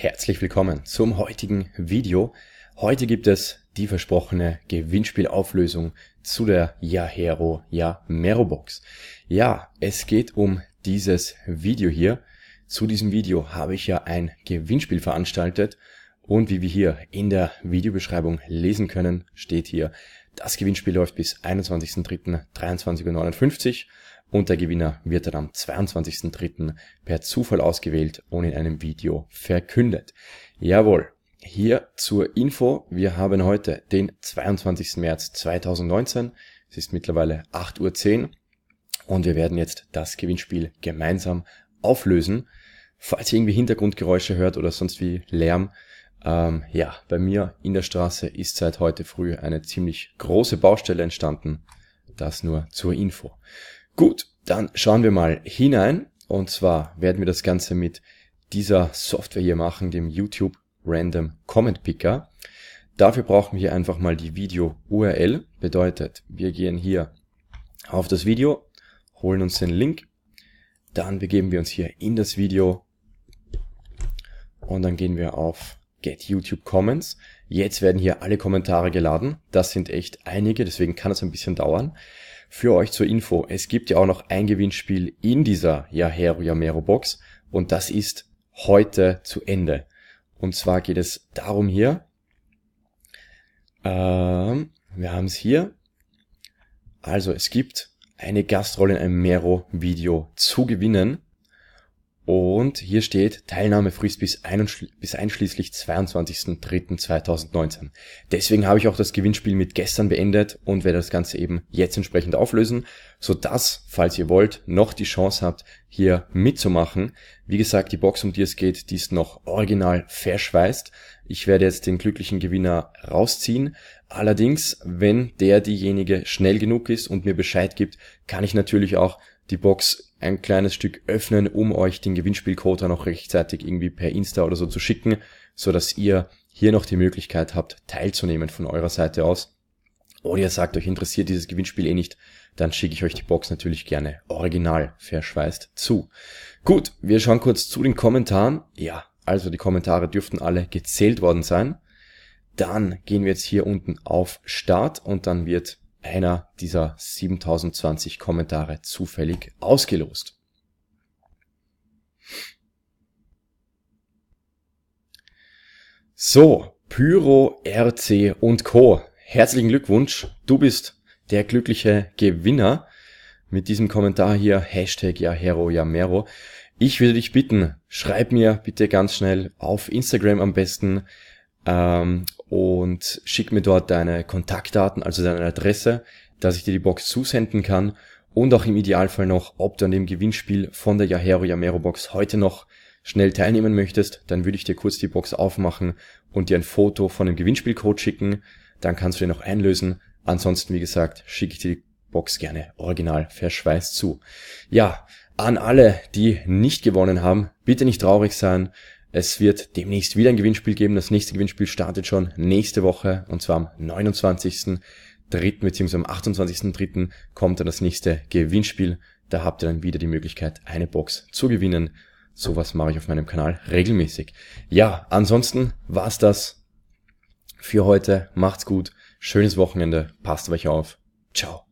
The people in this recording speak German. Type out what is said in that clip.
herzlich willkommen zum heutigen Video. Heute gibt es die versprochene Gewinnspielauflösung zu der Yahero Yamero Box. Ja, es geht um dieses Video hier. Zu diesem Video habe ich ja ein Gewinnspiel veranstaltet und wie wir hier in der Videobeschreibung lesen können, steht hier, das Gewinnspiel läuft bis 21.03.23.59 Uhr und der Gewinner wird dann am 22.03. per Zufall ausgewählt und in einem Video verkündet. Jawohl, hier zur Info, wir haben heute den 22. März 2019, es ist mittlerweile 8.10 Uhr und wir werden jetzt das Gewinnspiel gemeinsam auflösen. Falls ihr irgendwie Hintergrundgeräusche hört oder sonst wie Lärm, ähm, ja, bei mir in der Straße ist seit heute früh eine ziemlich große Baustelle entstanden. Das nur zur Info. Gut, dann schauen wir mal hinein. Und zwar werden wir das Ganze mit dieser Software hier machen, dem YouTube Random Comment Picker. Dafür brauchen wir einfach mal die Video-URL. Bedeutet, wir gehen hier auf das Video, holen uns den Link, dann begeben wir uns hier in das Video und dann gehen wir auf Get YouTube Comments. Jetzt werden hier alle Kommentare geladen. Das sind echt einige, deswegen kann es ein bisschen dauern. Für euch zur Info, es gibt ja auch noch ein Gewinnspiel in dieser Yahero Yamero Box und das ist heute zu Ende. Und zwar geht es darum hier, ähm, wir haben es hier, also es gibt eine Gastrolle in einem Mero-Video zu gewinnen und hier steht Teilnahmefrist bis, bis einschließlich 22.03.2019. Deswegen habe ich auch das Gewinnspiel mit gestern beendet und werde das Ganze eben jetzt entsprechend auflösen, so dass, falls ihr wollt, noch die Chance habt, hier mitzumachen. Wie gesagt, die Box, um die es geht, die ist noch original verschweißt. Ich werde jetzt den glücklichen Gewinner rausziehen. Allerdings, wenn der diejenige schnell genug ist und mir Bescheid gibt, kann ich natürlich auch die Box ein kleines Stück öffnen, um euch den Gewinnspielcode auch rechtzeitig irgendwie per Insta oder so zu schicken, so dass ihr hier noch die Möglichkeit habt, teilzunehmen von eurer Seite aus. Oder ihr sagt, euch interessiert dieses Gewinnspiel eh nicht, dann schicke ich euch die Box natürlich gerne original verschweißt zu. Gut, wir schauen kurz zu den Kommentaren. Ja, also die Kommentare dürften alle gezählt worden sein. Dann gehen wir jetzt hier unten auf Start und dann wird einer dieser 7020 Kommentare zufällig ausgelost. So, Pyro, RC und Co. Herzlichen Glückwunsch, du bist der glückliche Gewinner mit diesem Kommentar hier, Hashtag Yahero Yamero. Ich würde dich bitten, schreib mir bitte ganz schnell auf Instagram am besten ähm, und schick mir dort deine Kontaktdaten, also deine Adresse, dass ich dir die Box zusenden kann und auch im Idealfall noch, ob du an dem Gewinnspiel von der Yahero Yamero Box heute noch schnell teilnehmen möchtest, dann würde ich dir kurz die Box aufmachen und dir ein Foto von dem Gewinnspielcode schicken, dann kannst du den noch einlösen. Ansonsten, wie gesagt, schicke ich dir die Box gerne original verschweißt zu. Ja, an alle, die nicht gewonnen haben, bitte nicht traurig sein. Es wird demnächst wieder ein Gewinnspiel geben. Das nächste Gewinnspiel startet schon nächste Woche und zwar am 29.3. bzw. am 28.3. kommt dann das nächste Gewinnspiel. Da habt ihr dann wieder die Möglichkeit, eine Box zu gewinnen. Sowas mache ich auf meinem Kanal regelmäßig. Ja, ansonsten war's das für heute. Macht's gut. Schönes Wochenende. Passt auf euch auf. Ciao.